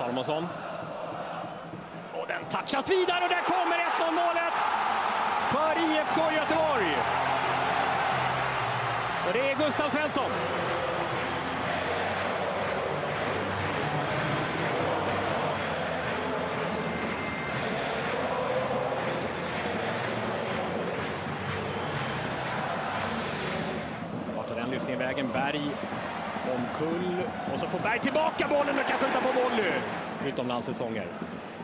Salomonsson. Och den touchas vidare och där kommer 1-0 målet för IFK Göteborg. Och det är Gustav Svensson. Vart tar den lyftningen vägen? Berg omkull och så får Berg tillbaka bollen och kan skjuta på volley. Utomlandssäsonger.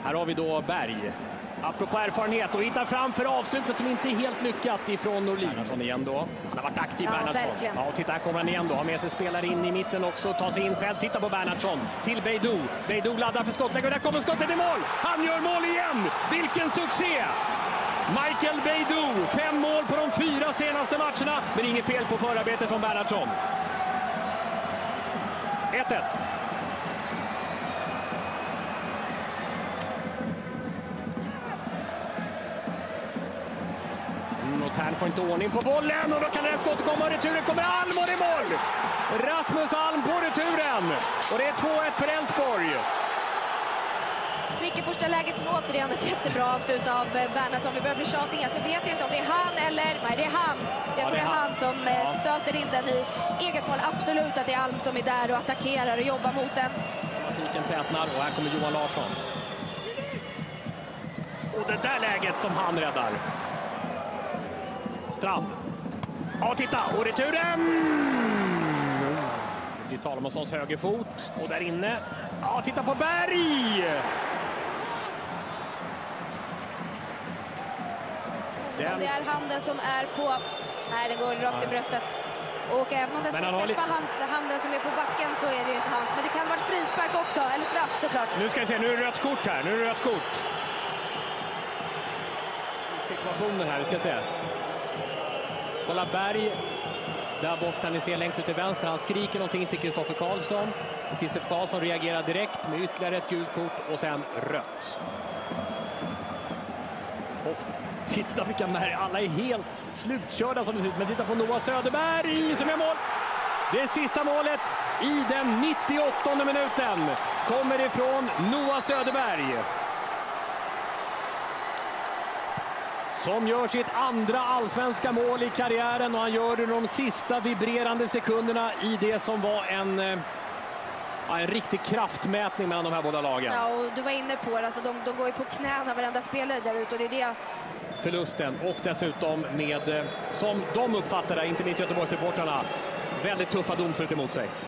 Här har vi då Berg. Apropå erfarenhet och hittar fram för avslutet som inte är helt lyckat ifrån Norlin. Bernhardsson igen då. Han har varit aktiv Ja, Bernhardsson. Ja, och titta här kommer han igen då. Har med sig spelare in i mitten också. Tar sig in själv. Titta på Bernhardsson. Till Beidou. Beidou laddar för skottläge och där kommer skottet i mål. Han gör mål igen! Vilken succé! Michael Beidou. Fem mål på de fyra senaste matcherna. Men inget fel på förarbetet från Bernhardsson. 1-1. Notern mm, får inte ordning på bollen och då kan den skottet komma returen kommer Alm och det är mål! Rasmus Alm på returen! Och det är 2-1 för Elfsborg. I första läget som återigen ett jättebra avslut av eh, Bernhardsson. Vi börjar bli tjatiga, så jag vet inte om det är han eller... Nej, det är han. Jag tror det det är han som eh, Ja. stöter in den i eget mål. Absolut att det är Alm som är där och attackerar och jobbar mot den. Trafiken tätnar och här kommer Johan Larsson. Och det där läget som han räddar. Strand. Ja, titta! Och returen! Det blir Salomonssons högerfot. Och där inne. Ja, titta på Berg! Den- det är handen som är på... Nej, den går rakt i bröstet. Och även om han ska träffa lite- hand, handen som är på backen så är det ju inte hans. Men det kan vara frispark också, eller straff såklart. Nu ska vi se, nu är det rött kort här. Nu är det rött kort. Situationen här, vi ska se. Kolla Berg. Där borta, ni ser längst ut till vänster. Han skriker någonting till Kristoffer Karlsson. Kristoffer Karlsson reagerar direkt med ytterligare ett gult kort och sen rött. Och titta vilka märken. Alla är helt slutkörda som det ser ut. Men titta på Noah Söderberg som gör mål. Det sista målet i den 98 minuten kommer ifrån Noah Söderberg. Som gör sitt andra allsvenska mål i karriären och han gör det de sista vibrerande sekunderna i det som var en, eh, ja, en riktig kraftmätning mellan de här båda lagen. Ja, och du var inne på det. Alltså, de, de går ju på knäna varenda spelare där ute och det är det Förlusten och dessutom med, eh, som de uppfattar det, inte minst Göteborgssupportrarna, väldigt tuffa domslut emot sig.